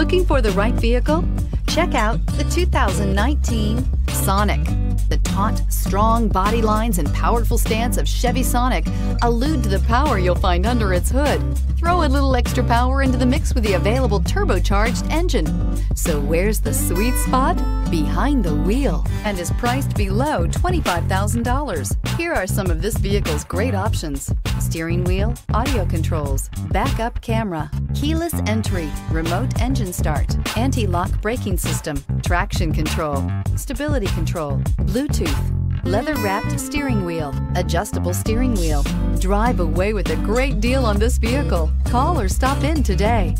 Looking for the right vehicle? Check out the 2019 Sonic. The taut, strong body lines and powerful stance of Chevy Sonic allude to the power you'll find under its hood. Throw a little extra power into the mix with the available turbocharged engine. So where's the sweet spot? Behind the wheel and is priced below $25,000. Here are some of this vehicle's great options. Steering wheel, audio controls, backup camera, keyless entry, remote engine start, anti-lock braking system, traction control, stability control, Bluetooth, leather wrapped steering wheel, adjustable steering wheel. Drive away with a great deal on this vehicle. Call or stop in today.